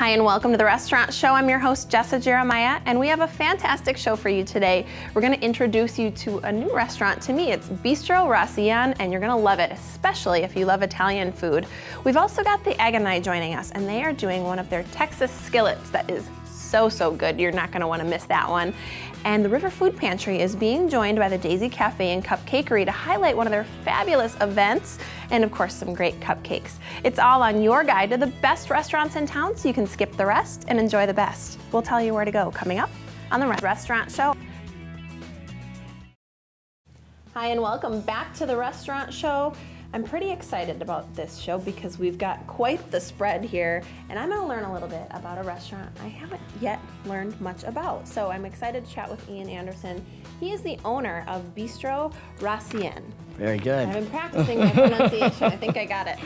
Hi, and welcome to the Restaurant Show. I'm your host, Jessa Jeremiah, and we have a fantastic show for you today. We're going to introduce you to a new restaurant to me. It's Bistro Rossian, and you're going to love it, especially if you love Italian food. We've also got the Egg and I joining us, and they are doing one of their Texas skillets that is so, so good. You're not gonna wanna miss that one. And the River Food Pantry is being joined by the Daisy Cafe and Cupcakery to highlight one of their fabulous events and of course some great cupcakes. It's all on your guide to the best restaurants in town so you can skip the rest and enjoy the best. We'll tell you where to go coming up on the Restaurant Show. Hi and welcome back to the Restaurant Show. I'm pretty excited about this show because we've got quite the spread here, and I'm going to learn a little bit about a restaurant I haven't yet learned much about. So I'm excited to chat with Ian Anderson. He is the owner of Bistro Racien. Very good. I've been practicing my pronunciation. I think I got it.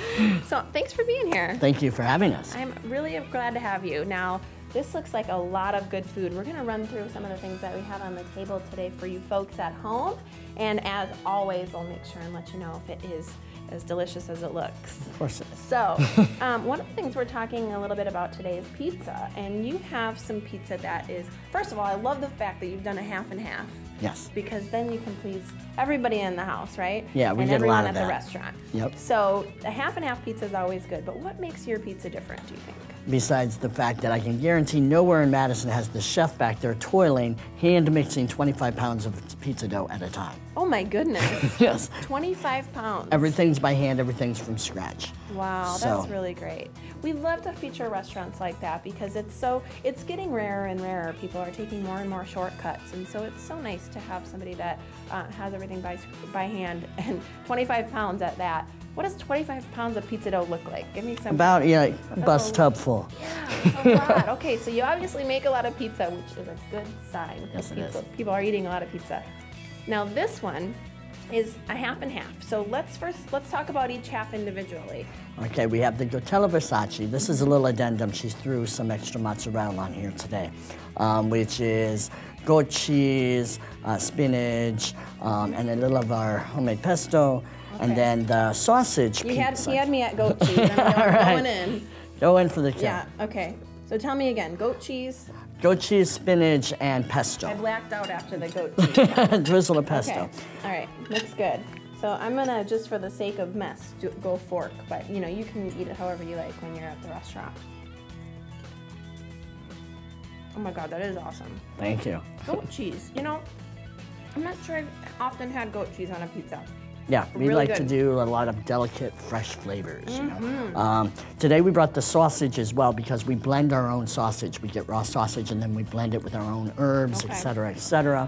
So thanks for being here. Thank you for having us. I'm really glad to have you. Now, this looks like a lot of good food. We're gonna run through some of the things that we have on the table today for you folks at home. And as always, I'll make sure and let you know if it is as delicious as it looks. Of course it is. So, um, one of the things we're talking a little bit about today is pizza. And you have some pizza that is, first of all, I love the fact that you've done a half and half. Yes. Because then you can please everybody in the house, right? Yeah, we and get a everyone lot of at that. the restaurant. Yep. So, a half and half pizza is always good. But what makes your pizza different, do you think? Besides the fact that I can guarantee nowhere in Madison has the chef back there toiling, hand mixing 25 pounds of pizza dough at a time. Oh my goodness. Yes. 25 pounds. Everything's by hand, everything's from scratch. Wow, So- that's really great. We love to feature restaurants like that because it's so it's getting rarer and rarer. People are taking more and more shortcuts, and so it's so nice to have somebody that uh, has everything by by hand and 25 pounds at that. What does 25 pounds of pizza dough look like? Give me some. About, yeah, a bus tub full. Yeah, that's a lot. Okay, so you obviously make a lot of pizza, which is a good sign Yes, it is. people are eating a lot of pizza. Now this one is a half and half. So let's first let's talk about each half individually. Okay, we have the Gotella Versace. This is a little addendum. She threw some extra mozzarella on here today, um, which is goat cheese, uh, spinach, um, and a little of our homemade pesto. Okay. And then the sausage You had he had me at goat cheese. and I'm right. going in. Go in for the kill. Yeah. Okay. So tell me again. Goat cheese. Goat cheese, spinach, and pesto. I blacked out after the goat cheese. Drizzle of pesto. Okay. All right. Looks good. So I'm gonna just for the sake of mess do, go fork, but you know you can eat it however you like when you're at the restaurant. Oh my god, that is awesome. Thank you. Goat cheese. You know, I'm not sure I've often had goat cheese on a pizza. Yeah, we Really like to do a lot of delicate, fresh flavors. You know? Mm-hmm. um, today we brought the sausage as well because we blend our own sausage. We get raw sausage and then we blend it with our own herbs, Okay. et cetera, et cetera.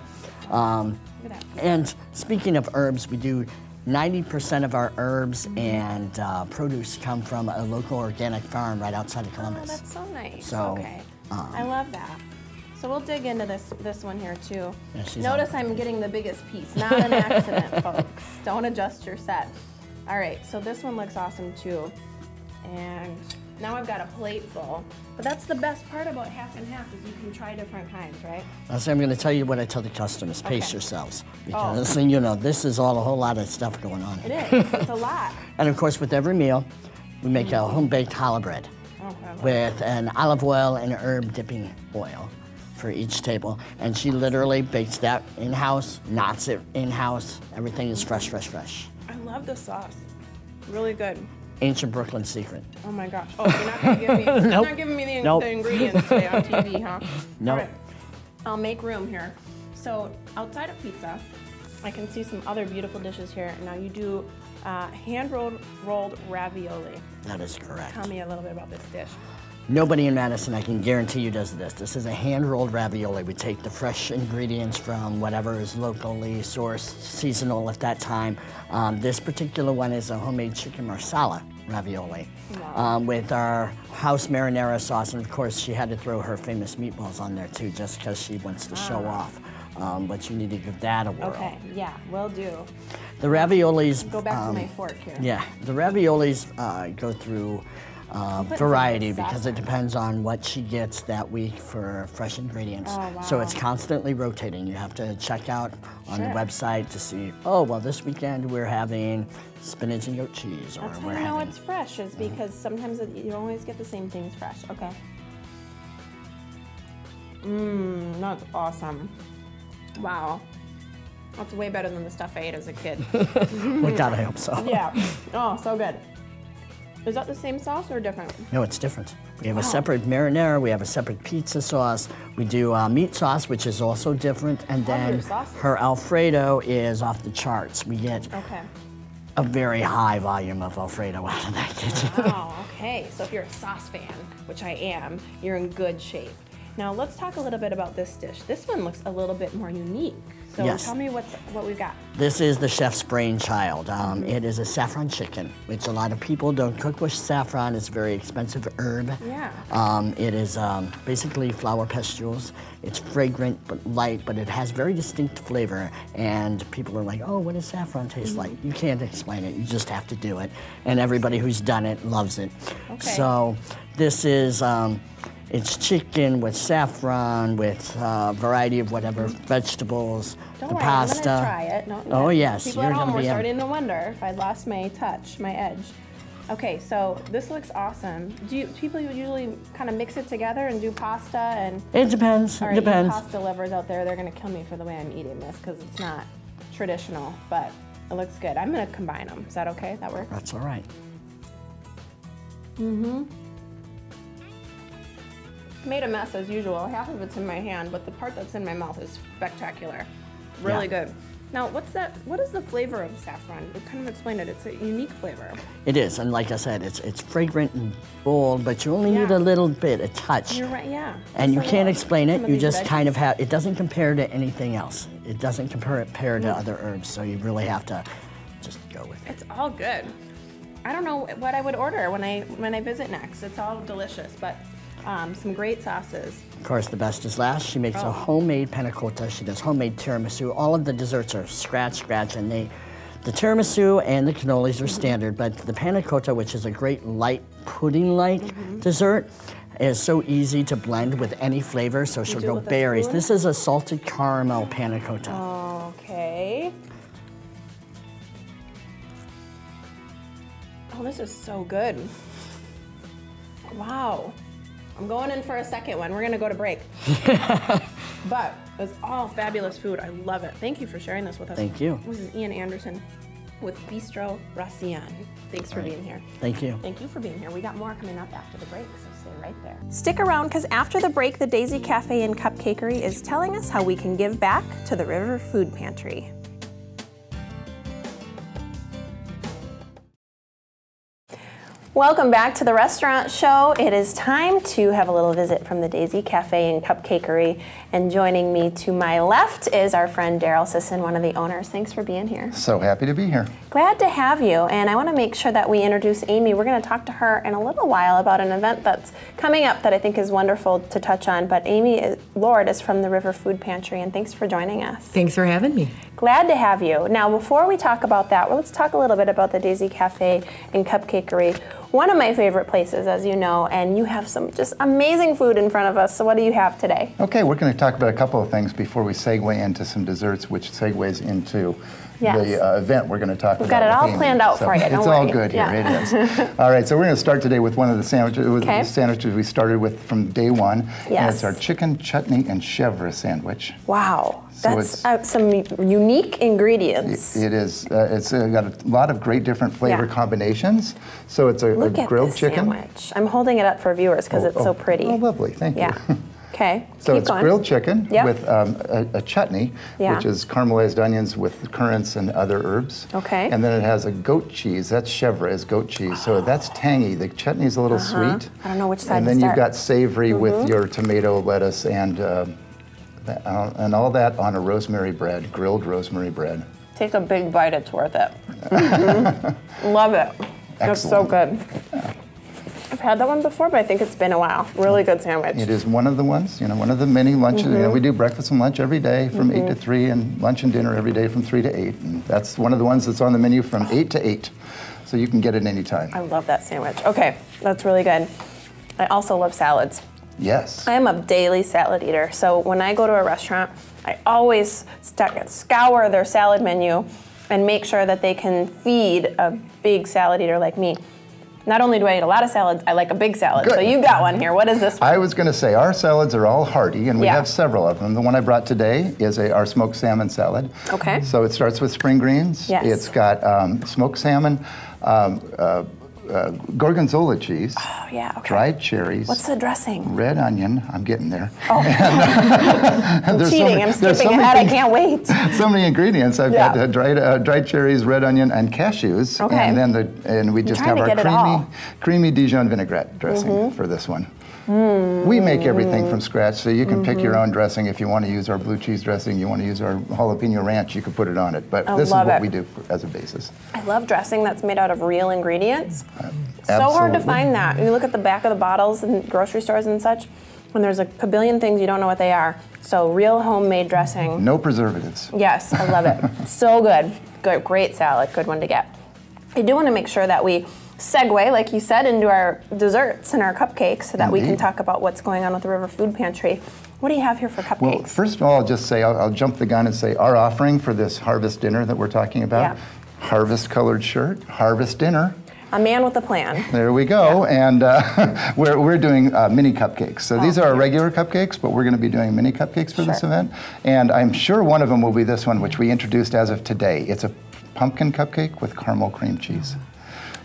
Um, Look at that. and speaking of herbs, we do 90% of our herbs Mm-hmm. and uh, produce come from a local organic farm right outside of Columbus. Oh, Columbus. that's so nice. So, okay. Um, I love that. So we'll dig into this this one here too. Yeah, Notice I'm getting the biggest piece, not an accident, folks. Don't adjust your set. All right, so this one looks awesome too. And now I've got a plate full. But that's the best part about half and half is you can try different kinds, right? So I'm going to tell you what I tell the customers: pace Okay. Oh. yourselves, because you know this is all a whole lot of stuff going on. It is. it's a lot. And of course, with every meal, we make a home baked challah bread With an olive oil and herb dipping oil for each table. And she literally bakes that in house, knots it in house. Everything is fresh, fresh, fresh. I love the sauce. Really good. Ancient Brooklyn secret. Oh my gosh. Oh, you're not gonna give me you're not giving me the, Nope. the ingredients today on TV, huh? Nope. All right. I'll make room here. So outside of pizza, I can see some other beautiful dishes here. Now you do uh, hand rolled rolled ravioli. That is correct. Tell me a little bit about this dish. Nobody in Madison, I can guarantee you, does this. This is a hand-rolled ravioli. We take the fresh ingredients from whatever is locally sourced, seasonal at that time. Um, this particular one is a homemade chicken marsala ravioli um, with our house marinara sauce, and of course, she had to throw her famous meatballs on there too, just because she wants to show off. Um, but you need to give that a whirl. Okay, yeah, will do. The raviolis. Go back um, to my fork here. Yeah, the raviolis uh, go through uh, variety because it depends on what she gets that week for fresh ingredients. Oh, wow. So it's constantly rotating. You have to check out on Sure. the website to see, oh, well, this weekend we're having spinach and goat cheese, or That's how you know having. it's fresh, is because sometimes it, you always get the same things fresh. Okay. Mmm, that's awesome. Wow. That's way better than the stuff I ate as a kid. we gotta hope so. yeah. Oh, so good. Is that the same sauce or different? No, it's different. We have Wow. a separate marinara, we have a separate pizza sauce, we do uh, meat sauce, which is also different, and then her Alfredo is off the charts. We get Okay. a very high volume of Alfredo out of that kitchen. Oh, okay. So if you're a sauce fan, which I am, you're in good shape. Now let's talk a little bit about this dish. This one looks a little bit more unique. So Yes. tell me what's what we've got. This is the chef's brainchild. Um, it is a saffron chicken, which a lot of people don't cook with saffron. It's a very expensive herb. Yeah. Um, it is um, basically flower pustules. It's fragrant but light, but it has very distinct flavor. And people are like, "Oh, what does saffron taste Mm-hmm. like?" You can't explain it. You just have to do it. And everybody who's done it loves it. Okay. So this is. It's chicken with saffron, with a variety of whatever vegetables, Mm-hmm. Don't the worry, pasta. I'm gonna try it. Oh, yes, People you're at home gonna were be a- starting to wonder if I lost my touch, my edge. Okay, so this looks awesome. Do, you, do people usually kind of mix it together and do pasta and? It depends. All It right, depends. pasta lovers out there, they're gonna kill me for the way I'm eating this because it's not traditional, but it looks good. I'm gonna combine them. Is that okay? That works? That's all right. Made a mess as usual. Half of it's in my hand, but the part that's in my mouth is spectacular. Really Yeah. good. Now, what's that? What is the flavor of saffron? You kind of explained it. It's a unique flavor. It is, and like I said, it's it's fragrant and bold, but you only need a little bit, a touch. You're right. Yeah. And you can't explain it. You just veggies. kind of have. It doesn't compare to anything else. It doesn't compare it pair Mm. to other herbs. So you really have to just go with it. It's all good. I don't know what I would order when I when I visit next. It's all delicious, but um, some great sauces. Of course, the best is last. She makes Oh. a homemade panna cotta. She does homemade tiramisu. All of the desserts are scratch, scratch, and they. The tiramisu and the cannolis Mm-hmm. are standard, but the panna cotta, which is a great light pudding-like Mm-hmm. dessert, is so easy to blend with any flavor. So she'll go berries. This is a salted caramel panna cotta. Okay. Oh, this is so good. Wow. I'm going in for a second one. We're gonna go to break. but it's all fabulous food. I love it. Thank you for sharing this with us. Thank you. This is Ian Anderson with Bistro Racian. Thanks for being here. Thank you. Thank you for being here. We got more coming up after the break, so stay right there. Stick around because after the break, the Daisy Cafe and Cupcakery is telling us how we can give back to the River Food Pantry. Welcome back to the restaurant show. It is time to have a little visit from the Daisy Cafe and Cupcakery. And joining me to my left is our friend Daryl Sisson, one of the owners. Thanks for being here. So happy to be here. Glad to have you, and I want to make sure that we introduce Amy. We're going to talk to her in a little while about an event that's coming up that I think is wonderful to touch on. But Amy is- Lord is from the River Food Pantry, and thanks for joining us. Thanks for having me. Glad to have you. Now, before we talk about that, well, let's talk a little bit about the Daisy Cafe and Cupcakery. One of my favorite places, as you know, and you have some just amazing food in front of us. So, what do you have today? Okay, we're going to talk about a couple of things before we segue into some desserts, which segues into Yes. the uh, event we're going to talk about. We've got it all Amy. planned out So for you, It's all worry. good here. Yeah. It is. all right, so we're going to start today with one of the sandwiches. Okay. the sandwiches we started with from day one. And it's our chicken chutney and chèvre sandwich. Wow, that's uh, some unique ingredients. It is. Uh, it's uh, got a lot of great different flavor Yeah. combinations. So it's a, a Look at grilled chicken. sandwich. I'm holding it up for viewers because Oh, it's oh, so pretty. Oh, lovely. Thank Yeah. you. Okay. So keep it's going. grilled chicken Yep. with um, a, a chutney, Yeah. which is caramelized onions with currants and other herbs. Okay. And then it has a goat cheese. That's chèvre is goat cheese. So that's tangy. The chutney's a little sweet. Uh-huh. I don't know which side And to then you've. Mm-hmm. got savory with your tomato, lettuce, and uh, uh, and all that on a rosemary bread, grilled rosemary bread. Take a big bite. It's worth it. Love it. It's so good. I've had that one before, but I think it's been a while. Really good sandwich. It is one of the ones, you know, one of the many lunches. You Mm-hmm. know, we do breakfast and lunch every day from 8 to 3 and lunch and dinner every day from 3 to 8. And that's one of the ones that's on the menu from 8 to 8. So you can get it anytime. I love that sandwich. Okay, that's really good. I also love salads. Yes. I am a daily salad eater, so when I go to a restaurant, I always scour their salad menu and make sure that they can feed a big salad eater like me. not only do I eat a lot of salads, I like a big salad. So Good. you got one here. What is this one? I was going to say our salads are all hearty, and we Yeah. have several of them. The one I brought today is a, our smoked salmon salad. Okay. So it starts with spring greens. Yes. It's got um, smoked salmon, um, uh, uh, gorgonzola cheese, oh, yeah, okay. dried cherries, What's the dressing? red onion. I'm getting there. Oh, I'm cheating. I'm skipping ahead. I can't wait. so many ingredients. I've Yeah. got uh, dried, uh, dried cherries, red onion, and cashews. Okay. And then the and we just have our get it all. Creamy, creamy Dijon vinaigrette dressing for this one. We make everything from scratch, so you can pick Mm-hmm. your own dressing. If you want to use our blue cheese dressing, you want to use our jalapeno ranch, you can put it on it. But I this is what it. we do as a basis. I love dressing that's made out of real ingredients. so hard to find that. You look at the back of the bottles in grocery stores and such, and there's a kabillion things you don't know what they are. So real homemade dressing. No preservatives. Yes, I love it. so good. Good, great salad. Good one to get. I do want to make sure that we segue, like you said, into our desserts and our cupcakes so that we can talk about what's going on with the River Food Pantry. What do you have here for cupcakes? Well, first of all, I'll just say, I'll, I'll jump the gun and say our offering for this harvest dinner that we're talking about Yeah. harvest colored shirt, harvest dinner. a man with a plan. There we go. And uh, we're, we're doing uh, mini cupcakes. So these Oh, are our regular cupcakes, but we're going to be doing mini cupcakes for this event. And I'm sure one of them will be this one, which we introduced as of today. It's a pumpkin cupcake with caramel cream cheese.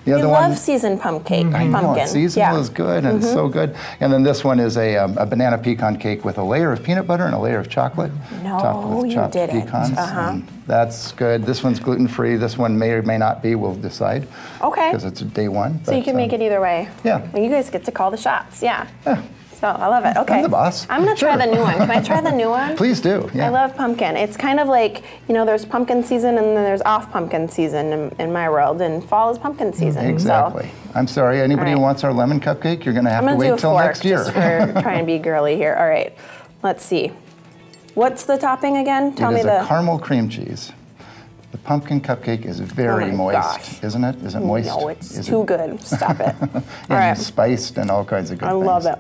The I other love one, seasoned pumpkin. I know, pumpkin. seasonal yeah. is good and it's so good. And then this one is a, um, a banana pecan cake with a layer of peanut butter and a layer of chocolate. No, topped with you chopped didn't. pecans. Uh-huh. and That's good. This one's gluten free. This one may or may not be. We'll decide. Okay. Because it's day one. So you but, can make um, it either way. yeah. Well, you guys get to call the shots. Yeah. Yeah. So I love it. Okay. the boss. I'm gonna try the new one. Can I try the new one? Please do. Yeah. I love pumpkin. It's kind of like, you know, there's pumpkin season and then there's off pumpkin season in, in my world, and fall is pumpkin mm, season. Exactly. So I'm sorry. Anybody All who wants our lemon cupcake, you're going to have I'm to gonna wait till next year. just for trying to be girly here. All right. Let's see. What's the topping again? Tell it me the. a caramel cream cheese. The pumpkin cupcake is very Oh moist, gosh. isn't it? Is it moist? No, it's Is too it, good. Stop it. All and right. spiced and all kinds of good I things. love it.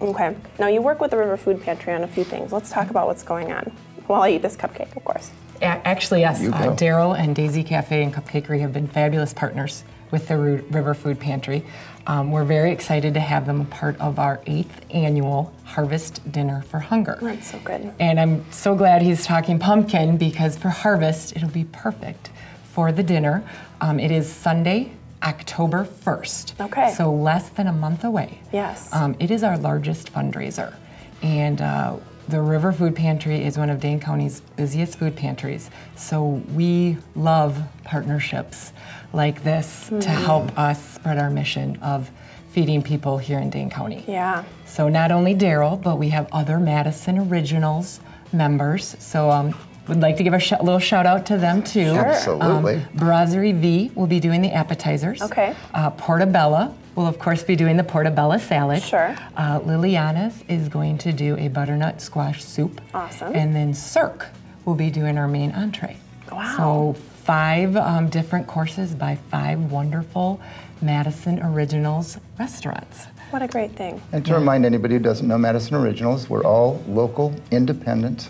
Okay. Now you work with the River Food Pantry on a few things. Let's talk about what's going on while I eat this cupcake, of course. A- Actually, yes. Uh. Daryl and Daisy Cafe and Cupcakery have been fabulous partners with the Ru- River Food Pantry. Um, we're very excited to have them a part of our eighth annual Harvest Dinner for Hunger. That's so good. And I'm so glad he's talking pumpkin because for harvest, it'll be perfect for the dinner. Um, it is Sunday, October 1st. Okay. So less than a month away. Yes. Um, it is our largest fundraiser. And uh, the River Food Pantry is one of Dane County's busiest food pantries. So we love partnerships like this to Mm-hmm. help us spread our mission of feeding people here in Dane County. Yeah. So not only Daryl, but we have other Madison Originals members. So um, would like to give a sh- little shout out to them too. Absolutely. Um, Brasserie V will be doing the appetizers. Okay. Uh, Portabella will of course be doing the Portabella salad. Sure. Uh, Liliana's is going to do a butternut squash soup. Awesome. And then Cirque will be doing our main entree. Wow. So five um, different courses by five wonderful Madison Originals restaurants. What a great thing. And to remind anybody who doesn't know Madison Originals, we're all local, independent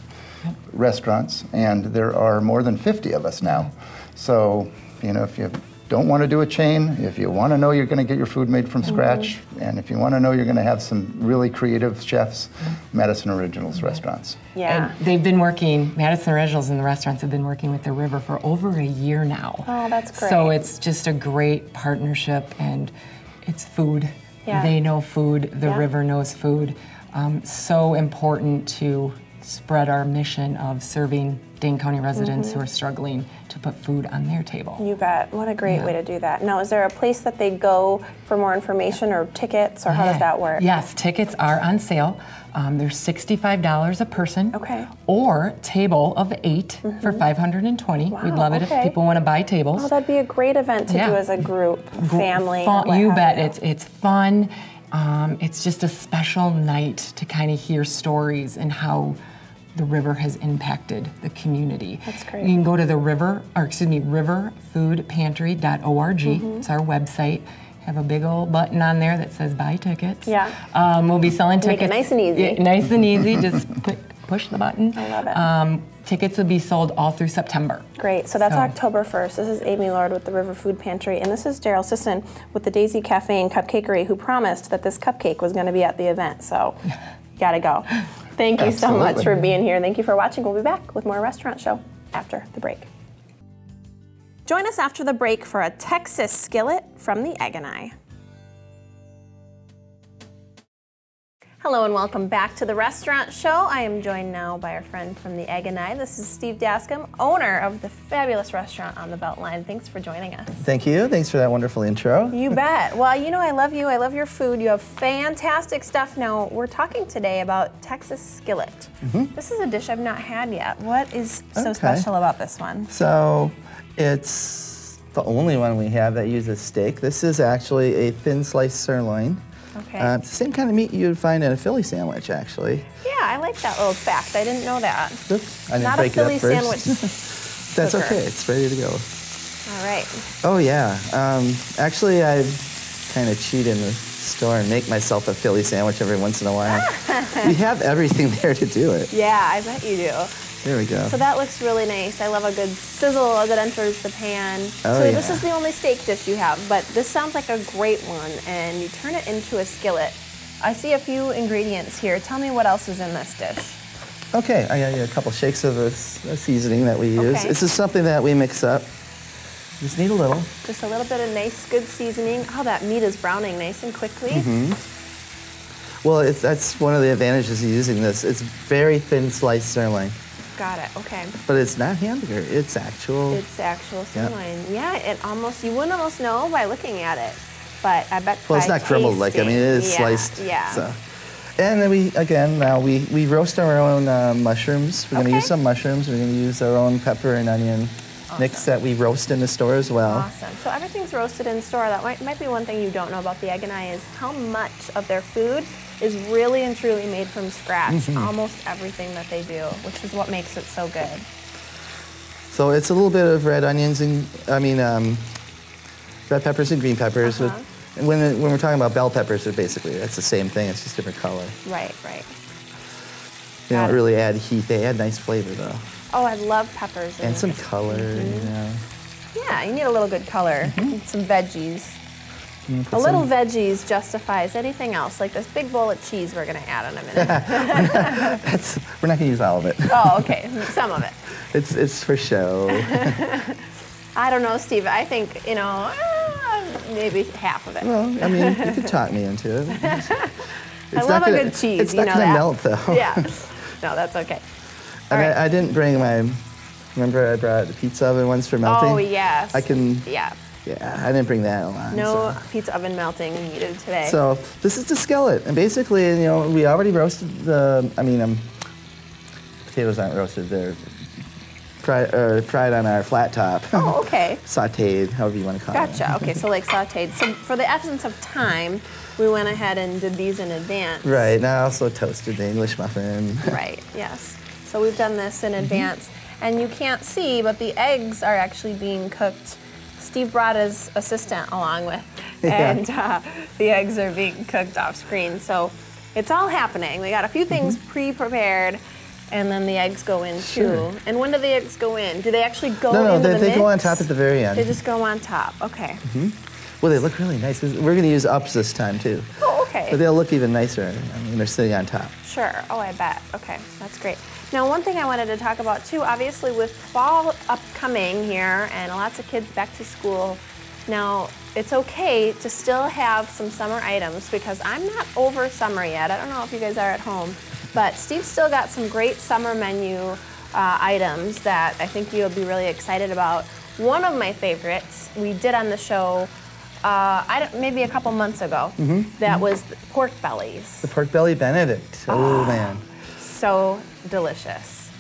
restaurants, and there are more than 50 of us now. So, you know, if you don't want to do a chain, if you want to know you're going to get your food made from mm-hmm. scratch, and if you want to know you're going to have some really creative chefs, mm-hmm. Madison Originals mm-hmm. restaurants. Yeah. And they've been working, Madison Originals and the restaurants have been working with the river for over a year now. Oh, that's great. So it's just a great partnership and it's food. Yeah. They know food, the Yeah. river knows food. Um, so important to spread our mission of serving Dane County residents Mm-hmm. who are struggling to put food on their table. You bet. What a great way to do that. Now, is there a place that they go for more information or tickets, or how does that work? Yes, tickets are on sale. Um, they're $65 a person. Okay. Mm-hmm. Or table of 8 for 520. We'd Wow, love it okay. if people want to buy tables. Oh, that'd be a great event to Yeah. do as a group, family. Fun, you bet. It's it's fun. Um, it's just a special night to kind of hear stories and how the river has impacted the community. That's great. You can go to the river, or excuse me, riverfoodpantry.org. Mm-hmm. It's our website. Have a big old button on there that says buy tickets. Yeah. Um, we'll be selling tickets. Make it nice and easy. Yeah, nice and easy. Just put, push the button. I love it. Um, tickets will be sold all through September. Great. So that's So- October 1st. This is Amy Lord with the River Food Pantry, and this is Daryl Sisson with the Daisy Cafe and Cupcakery, who promised that this cupcake was going to be at the event. So you got to go. Thank you so much for being here. Thank you for watching. We'll be back with more Restaurant Show after the break. Join us after the break for a Texas skillet from the Egg and I. Hello and welcome back to the Restaurant Show. I am joined now by our friend from the Egg and I. This is Steve Dascom, owner of the fabulous restaurant on the Beltline. Thanks for joining us. Thank you. Thanks for that wonderful intro. You bet. Well, you know I love you. I love your food. You have fantastic stuff. Now we're talking today about Texas skillet. Mm-hmm. This is a dish I've not had yet. What is so Okay. special about this one? So, it's the only one we have that uses steak. This is actually a thin sliced sirloin. Okay. Uh, it's the same kind of meat you'd find in a Philly sandwich, actually. yeah, I like that little fact. I didn't know that. Oops, I didn't Not a Philly it up first. sandwich. That's cooker. okay. It's ready to go. All right. Oh yeah. Um, actually, I kind of cheat in the store and make myself a Philly sandwich every once in a while. we have everything there to do it. Yeah, I bet you do. There we go. So that looks really nice. I love a good sizzle as it enters the pan. Oh, so this is the only steak dish you have, but this sounds like a great one. And you turn it into a skillet. I see a few ingredients here. Tell me what else is in this dish. Okay, I got you a couple shakes of this uh, seasoning that we use. Okay. This is something that we mix up. Just need a little. Just a little bit of nice, good seasoning. Oh, that meat is browning nice and quickly. Mm-hmm. Well, it's, that's one of the advantages of using this. It's very thin sliced sirloin, Got it. Okay. but it's not hamburger. It's actual. It's actual Yeah. sirloin. Yeah, it almost you wouldn't almost know by looking at it, but I bet. well, it's not crumbled like I mean, it is tasting- sliced. Yeah. So. And then we again now we, we roast our own uh, mushrooms. We're Okay. gonna use some mushrooms. We're gonna use our own pepper and onion mix that we roast in the store as well. Awesome. So everything's roasted in store. That might, might be one thing you don't know about the Egg and I is how much of their food is really and truly made from scratch. Mm-hmm. Almost everything that they do, which is what makes it so good. So it's a little bit of red onions and I mean um, red peppers and green peppers. Uh-huh. and when when we're talking about bell peppers, they're basically that's the same thing. It's just different color. Right, right. They Got don't it. really add heat. They add nice flavor though, Oh, I love peppers. and some color. You know. Yeah, you need a little good color. Mm-hmm. Some veggies. A little veggies justifies anything else, like this big bowl of cheese we're gonna add in a minute. That's, we're not gonna use all of it. oh, okay, some of it. It's it's for show. I don't know, Steve. I think you know uh, maybe half of it. well, I mean, you could talk me into it. It's I love a gonna- good cheese. It's not gonna melt though. yeah. No, that's okay. And right. I, I didn't bring my. Remember, I brought the pizza oven once for melting. Oh yes. I can. Yeah. Yeah, I didn't bring that along. No so. pizza oven melting needed today. So this is the skillet, and basically, you know, we already roasted the. I mean, um, potatoes aren't roasted; they're fried, uh, fried on our flat top. oh, okay. Sautéed, however you want to call it. Gotcha. Okay, so like sautéed. So for the absence of time, we went ahead and did these in advance. Right. And I also toasted the English muffin. Right, yes. So we've done this Mm-hmm. in advance. And you can't see, but the eggs are actually being cooked. Steve brought his assistant along with, Yeah. and uh, the eggs are being cooked off screen. So it's all happening. We got a few things Mm-hmm. pre prepared, and then the eggs go in too. Sure. And when do the eggs go in? Do they actually go No, no, they, the they go on top at the very end. They just go on top. Okay. Well, they look really nice. We're going to use ups this time too. Oh, okay. But they'll look even nicer. I mean, they're sitting on top. Sure. Oh, I bet. Okay, that's great. Now, one thing I wanted to talk about too, obviously, with fall upcoming here and lots of kids back to school, now it's okay to still have some summer items because I'm not over summer yet. I don't know if you guys are at home, but Steve's still got some great summer menu uh, items that I think you'll be really excited about. One of my favorites we did on the show. Uh, I don't, maybe a couple months ago. That was pork bellies The pork belly Benedict. Oh, man. So delicious.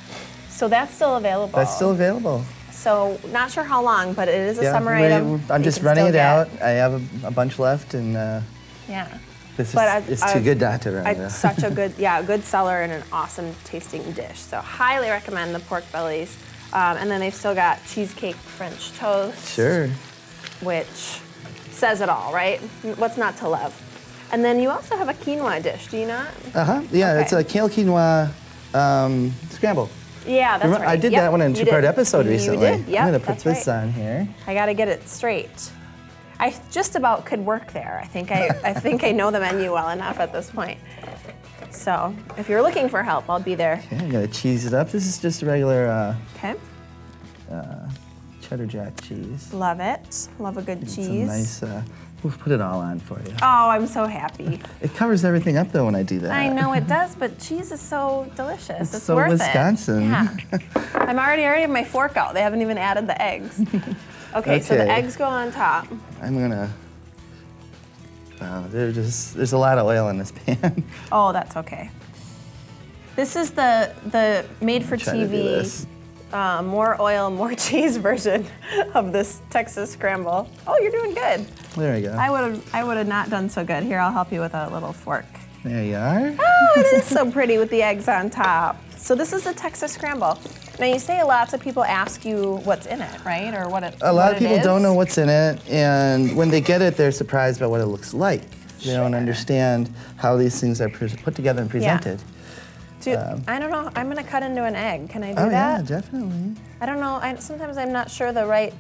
So that's still available. That's still available. So not sure how long, but it is a Yeah, summer we- item. I'm just running it out. I have a, a bunch left, and uh, Yeah. this is I- it's I- too good not to run it out. It's such a good, yeah, a good seller and an awesome tasting dish. So highly recommend the pork bellies. Um, and then they've still got cheesecake French toast, Sure. which says it all, right? What's not to love? And then you also have a quinoa dish, do you not? Uh huh. Yeah, it's a kale quinoa um, scramble. Yeah, that's Remember- right. I did Yep, that one in a two-part episode You recently. did. Yep, I'm gonna put this right. on here. I got to get it straight. I just about could work there. I think I, I think I know the menu well enough at this point. So if you're looking for help, I'll be there. Okay, I'm gonna cheese it up. This is just a regular uh, Okay. cheddar jack cheese. Love it. Love a good It's cheese. nice. Uh, we'll put it all on for you. Oh, I'm so happy. It covers everything up though when I do that. I know it does, but cheese is so delicious. It's, so worth Wisconsin. it. Yeah. I'm already already have my fork out. They haven't even added the eggs. Okay, so the eggs go on top. I'm gonna. Uh, wow, there's just there's a lot of oil in this pan. Oh, that's okay. This is the the made for Try to do TV. Uh, more oil, more cheese version of this Texas scramble. Oh, you're doing good. There we go. I would have I would have not done so good. Here, I'll help you with a little fork. there you are. Oh, it is so pretty with the eggs on top. So this is the Texas scramble. Now you say lots of people ask you what's in it, right? Or what it A lot of people don't know what's in it, and when they get it, they're surprised by what it looks like. They don't understand how these things are put together and presented. Do, I don't know. I'm gonna cut into an egg. Can I do Um, Oh yeah, that? definitely. I don't know. I, sometimes I'm not sure the right.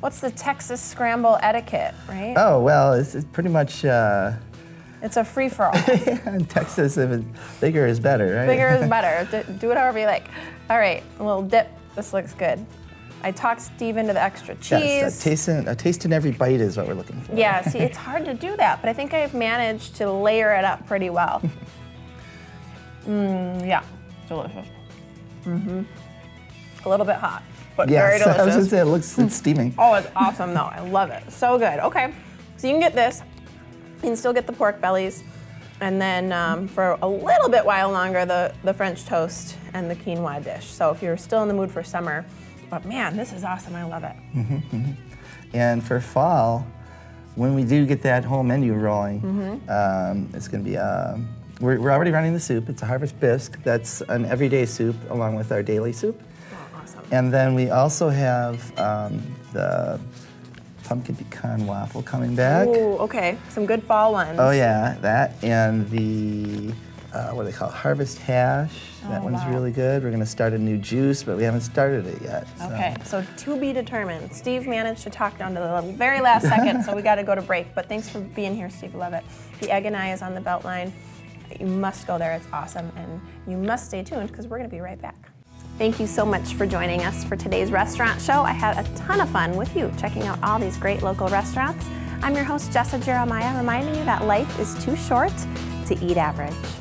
What's the Texas scramble etiquette, right? Oh well, it's, it's pretty much uh, It's a free for all. in Texas. If it's bigger is better, right? Bigger is better. D- do it however you like. All right, a little dip. This looks good. I talked Steve into the extra cheese. Yes, a taste, in, a taste in every bite is what we're looking for. Yeah, see, it's hard to do that, but I think I've managed to layer it up pretty well. Mmm, yeah, delicious. Mm-hmm. A little bit hot, but very Yes, I was gonna delicious. say it looks it's steaming. Oh, it's awesome though. I love it. So good. Okay, so you can get this. You can still get the pork bellies, and then um, for a little bit while longer, the the French toast and the quinoa dish. So if you're still in the mood for summer, but man, this is awesome. I love it. Mhm. And for fall, when we do get that whole menu rolling, Mm-hmm. um, it's going to be. Um, we're, we're already running the soup. It's a harvest bisque. That's an everyday soup along with our daily soup. Oh, awesome. And then we also have um, the pumpkin pecan waffle coming back. Ooh, okay. Some good fall ones. Oh yeah, that and the uh, what do they call it? harvest hash. that Oh, one's wow. really good. We're going to start a new juice, but we haven't started it yet. so- Okay, so to be determined. Steve managed to talk down to the very last second, so we got to go to break. But thanks for being here, Steve. Love it. The Egg and I is on the Beltline. You must go there. It's awesome, and you must stay tuned because we're going to be right back. Thank you so much for joining us for today's restaurant show. I had a ton of fun with you checking out all these great local restaurants. I'm your host, Jessa Jeremiah, reminding you that life is too short to eat average.